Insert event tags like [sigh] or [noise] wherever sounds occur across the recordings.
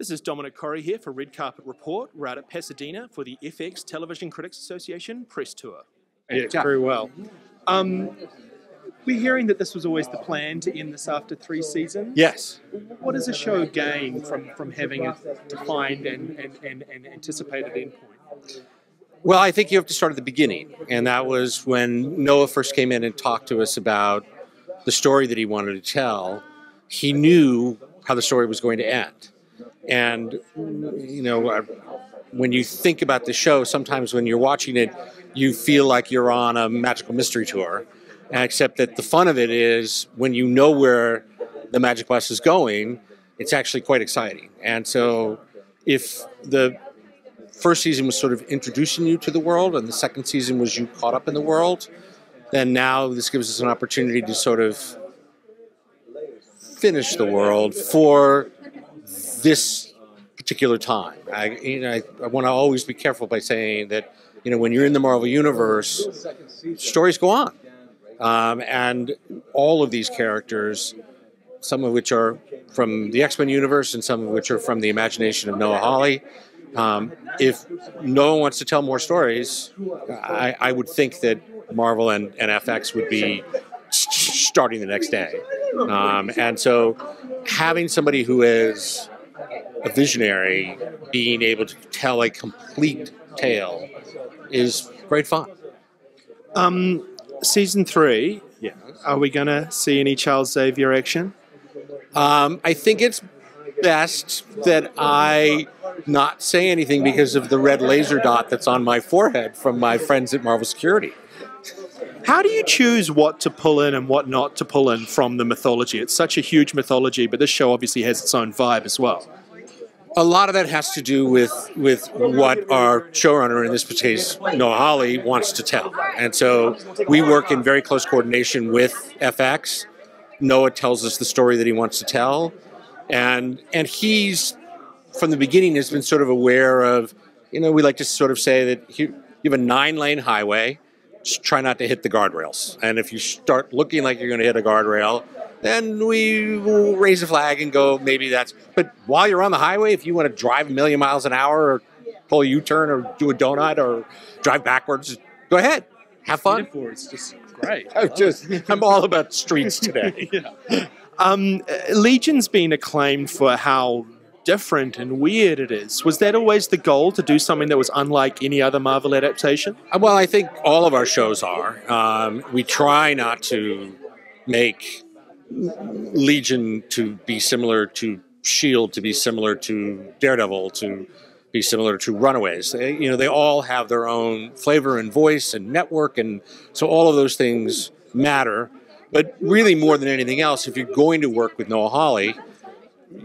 This is Dominic Corry here for Red Carpet Report. We're out at Pasadena for the FX Television Critics Association press tour. Yeah, very well. Um, we're hearing that this was always the plan to end this after three seasons. Yes. What does a show gain from, from having a defined and, and, and, and anticipated endpoint? Well, I think you have to start at the beginning, and that was when Noah first came in and talked to us about the story that he wanted to tell. He knew how the story was going to end, and you know, uh, when you think about the show, sometimes when you're watching it, you feel like you're on a magical mystery tour, except that the fun of it is when you know where the magic bus is going, it's actually quite exciting. And so, if the first season was sort of introducing you to the world, and the second season was you caught up in the world. Then now this gives us an opportunity to sort of finish the world for this particular time. I, you know, I, I want to always be careful by saying that you know when you're in the Marvel universe, stories go on, um, and all of these characters, some of which are from the X Men universe, and some of which are from the imagination of Noah Hawley. Um, if Noah wants to tell more stories, I, I would think that Marvel and, and, FX would be starting the next day. Um, and so having somebody who is a visionary being able to tell a complete tale is great fun. Um, season three, yeah. are we going to see any Charles Xavier action? Um, I think it's best that I not say anything because of the red laser dot that's on my forehead from my friends at Marvel Security. How do you choose what to pull in and what not to pull in from the mythology? It's such a huge mythology, but this show obviously has its own vibe as well. A lot of that has to do with with what our showrunner, in this case Noah Hawley, wants to tell, and so we work in very close coordination with FX. Noah tells us the story that he wants to tell, and and he's from the beginning has been sort of aware of, you know, we like to sort of say that you, you have a nine lane highway, try not to hit the guardrails. And if you start looking like you're going to hit a guardrail, then we will raise a flag and go, maybe that's. But while you're on the highway, if you want to drive a million miles an hour or pull a U turn or do a donut or drive backwards, go ahead. Have fun. It's just great. [laughs] I'm just, I'm all about streets [laughs] today. yeah. um, Legion's been acclaimed for how different and weird it is. Was that always the goal to do something that was unlike any other Marvel adaptation? Uh, well, I think all of our shows are. Um, we try not to make Legion to be similar to Shield, to be similar to Daredevil, to be similar to Runaways. They, you know, they all have their own flavor and voice and network, and so all of those things matter. But really, more than anything else, if you're going to work with Noah Hawley,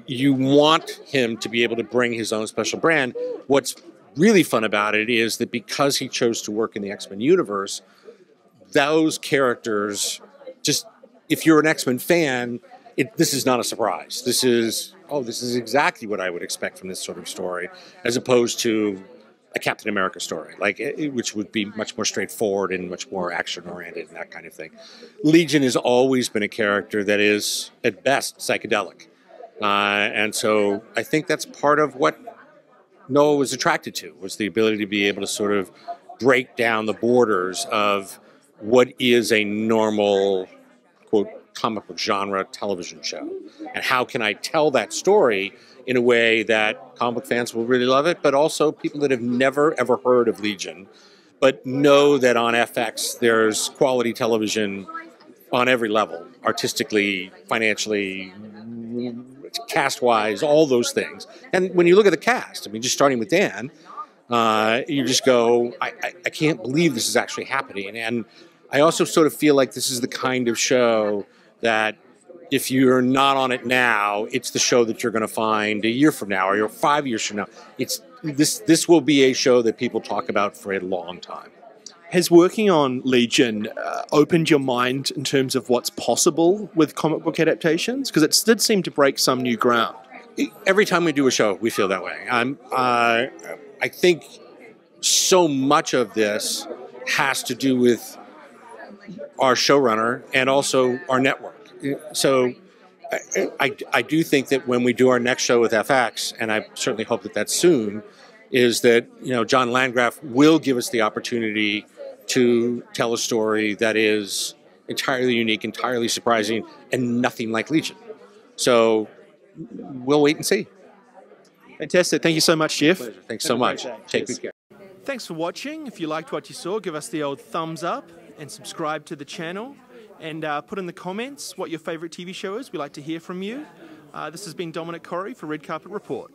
you want him to be able to bring his own special brand. What's really fun about it is that because he chose to work in the X Men universe, those characters just, if you're an X Men fan, it, this is not a surprise. This is, oh, this is exactly what I would expect from this sort of story, as opposed to a Captain America story, like it, which would be much more straightforward and much more action oriented and that kind of thing. Legion has always been a character that is, at best, psychedelic. Uh, and so I think that's part of what Noah was attracted to was the ability to be able to sort of break down the borders of what is a normal quote comic book genre television show. And how can I tell that story in a way that comic book fans will really love it, but also people that have never ever heard of Legion, but know that on FX there's quality television on every level, artistically, financially, cast wise, all those things. And when you look at the cast, I mean, just starting with Dan, uh, you just go, I, I, I, can't believe this is actually happening. And I also sort of feel like this is the kind of show that if you're not on it now, it's the show that you're going to find a year from now or five years from now. It's this. This will be a show that people talk about for a long time. Has working on Legion uh, opened your mind in terms of what's possible with comic book adaptations? Because it did seem to break some new ground. Every time we do a show, we feel that way. I'm, uh, I think so much of this has to do with our showrunner and also our network. So I, I, I do think that when we do our next show with FX, and I certainly hope that that's soon, is that you know John Landgraf will give us the opportunity to tell a story that is entirely unique, entirely surprising, and nothing like Legion. So we'll wait and see. Fantastic. Thank you so much, Jeph. Thanks so much. Take good care. Thanks for watching. If you liked what you saw, give us the old thumbs up and subscribe to the channel. And uh, put in the comments what your favourite TV show is. We like to hear from you. Uh, this has been Dominic Corry for Red Carpet Report.